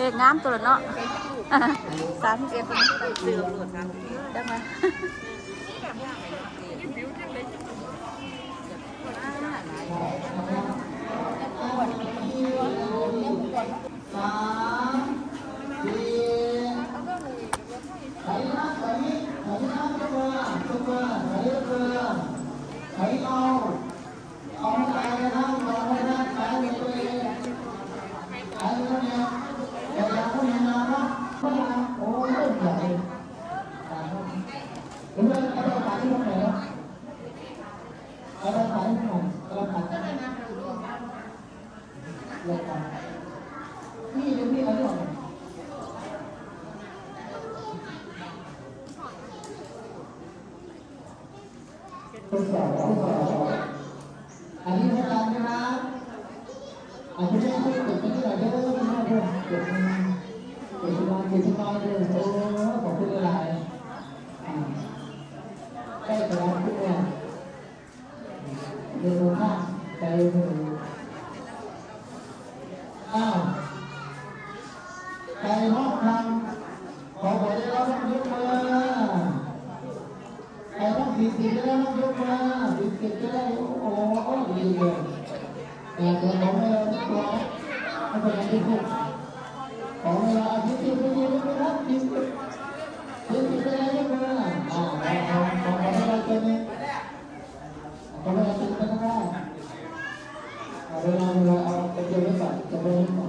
จ๊งามตัวเนาะสามเจ๊สี่สือหลุดนะได้ไหม Kalau yang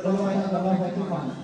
Kalau main tambah satu mana?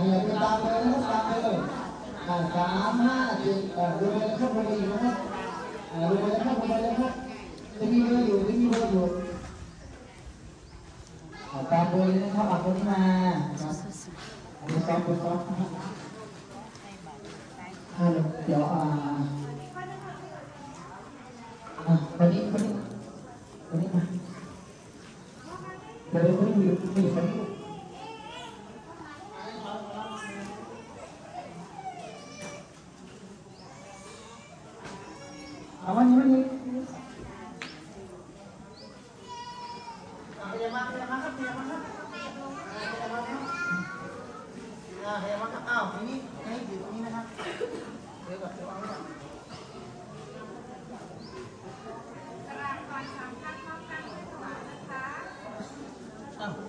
เหนื่อยก็ตามไปนะครับตามไปเลยสามห้าเจ็ดรวดไปแล้วครับลงไปอีนะครับลงไปแล้วครับลงไปแล้วครับจะมีเบอร์อยู่จะมีเบอร์อยู่ตามไปอร์นะครับอ่านคนมาครับดูซ้อมดูซ้อมฮัลโหลเดี๋ยวอ่าวันนี้วันนี้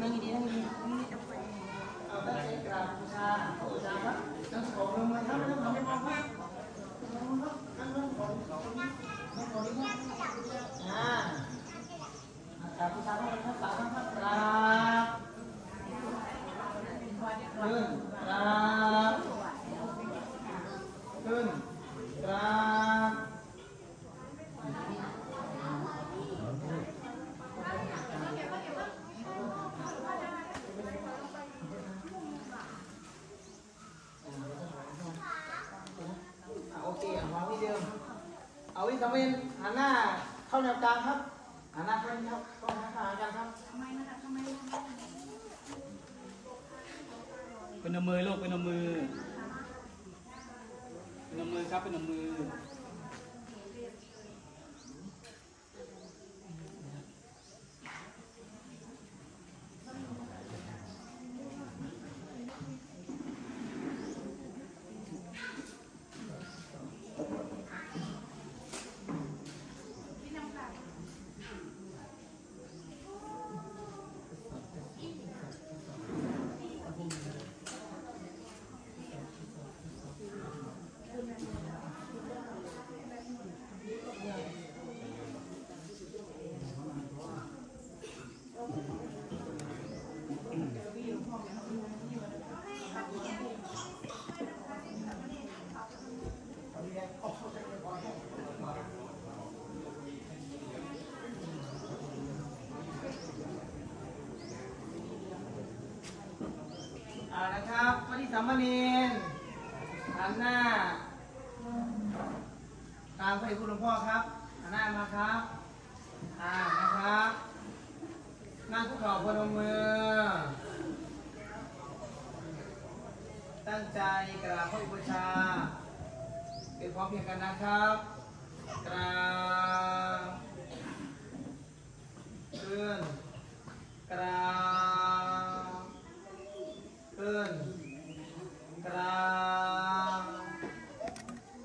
Bang Id. สามินหันหน้าเข้าแนวกลางครับหันหน้าเข้าเข้าเข้าหาหากันครับเป็นนมมือลูกเป็นนมมือเป็นนมมือครับเป็นนมมือ สามเณรหันหน้า ตามพระเอกคุณหลวงพ่อครับหันหน้ามาครับอ่านะครับ นั่งคุกเข่าพนมมือ ตั้งใจกราบพระอุปชาเป็นพร้อมเพียงกันนะครับกราบขึ้นกราบขึ้นกราบขึ้น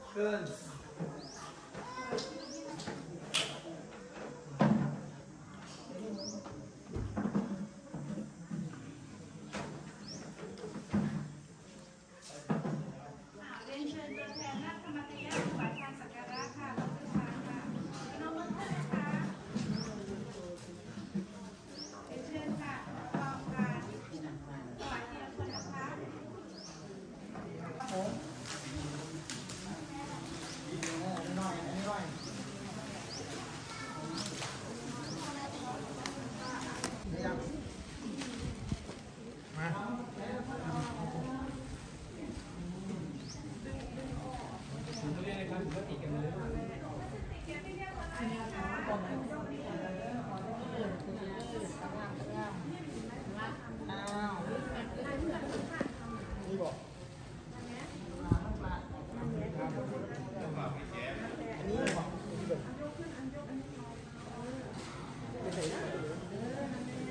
เรี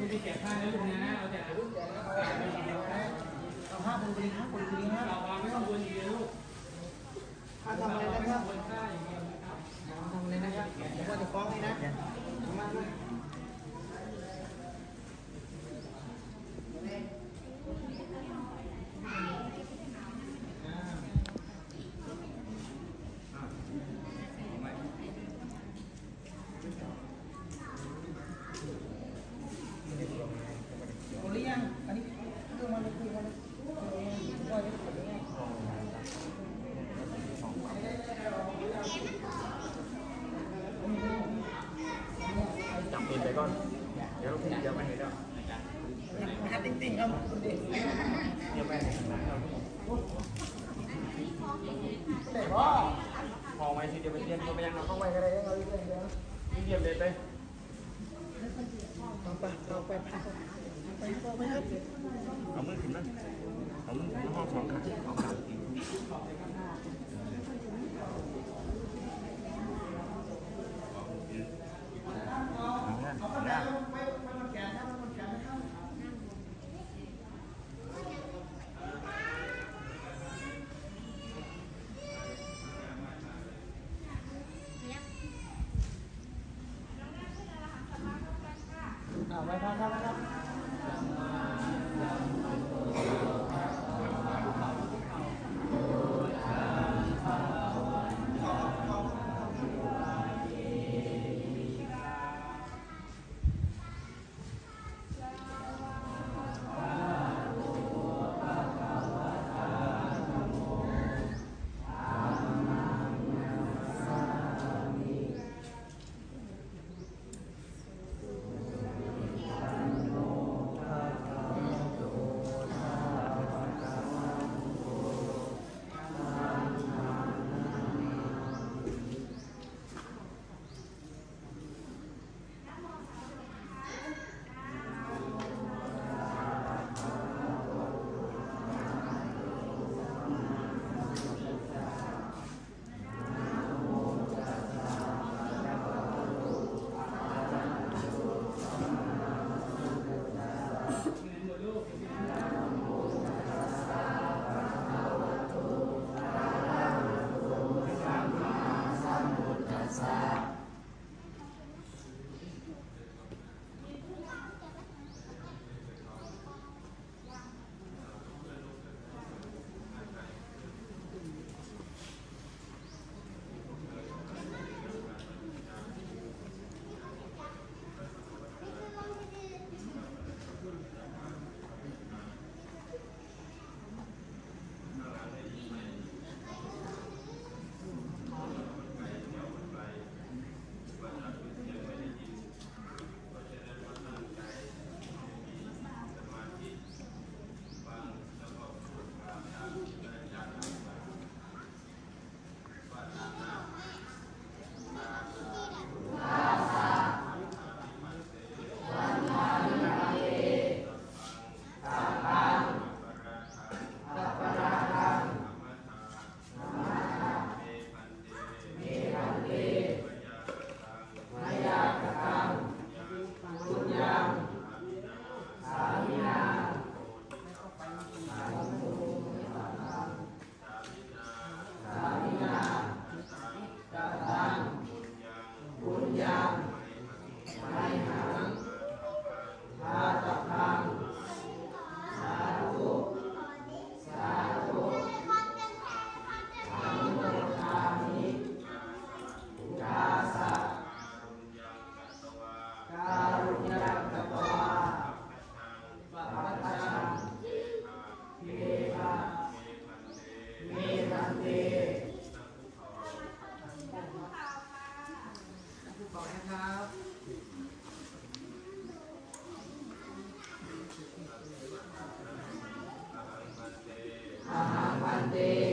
คุณจะแกผ้านะลูกนะเราจะเอาผ้าปูไปเลยครับปูไปเลยครับเราวางไว้ข้างบนองเดียวลูกทำอะไรนะครับงบนผ้าอย่าเดียวนะครับทำอะไรนะครับเดี๋ยวว่าจะฟ้องให้นะมาลูกอ่าโอ้หรือยังอันนี้เครื่องมันเลยเครื่องมันเลยว่าจะกดยังไง จับปินไปก่อน เดี๋ยวเดี๋ยวไม่เห็นแล้ว ฮัตติ้งติ้งครับคุณเด็ก เดี๋ยวไม่เห็นแล้ว แต่ว่า พอไว้ทีเดียวไปเรียนก็ไม่ยังเรา เอาไว้อะไรเอาเรื่องเดียว เรียนเลยไป เอาไปเอาไปไปไปไปครับ เอามือขึ้นนั่นเอามือขึ้นห้องสองขาเอาขาตีเอาเงี้ยเอาเงี้ย เอา ไปครับครับครับ Amen.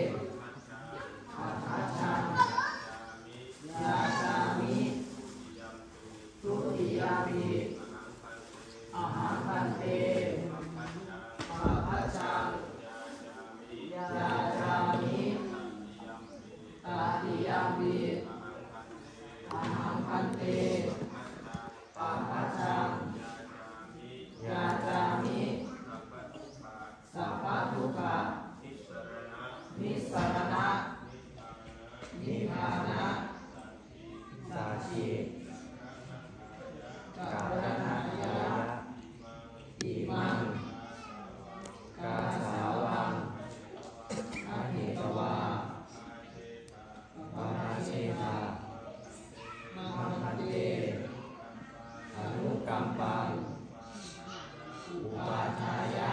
อุปาทายะ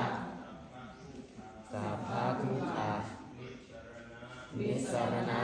สัพพทุกขาวิสรณะ